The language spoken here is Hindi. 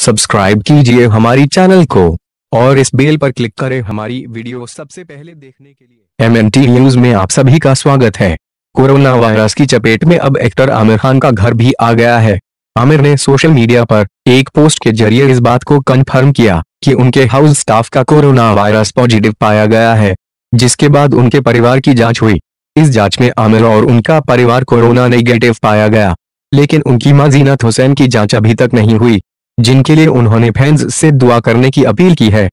सब्सक्राइब कीजिए हमारी चैनल को और इस बेल पर क्लिक करें हमारी वीडियो सबसे पहले देखने के लिए। एमएनटी न्यूज़ में आप सभी का स्वागत है। कोरोना वायरस की चपेट में अब एक्टर आमिर खान का घर भी आ गया है। आमिर ने सोशल मीडिया पर एक पोस्ट के ज़रिए इस बात को कंफर्म किया कि उनके हाउस स्टाफ का कोरोना वायरस पॉजिटिव पाया गया है, जिसके बाद उनके परिवार की जाँच हुई। इस जाँच में आमिर और उनका परिवार कोरोना नेगेटिव पाया गया, लेकिन उनकी माँ जीनत हुसैन की जाँच अभी तक नहीं हुई। जिनके लिए उन्होंने फैंस से दुआ करने की अपील की है।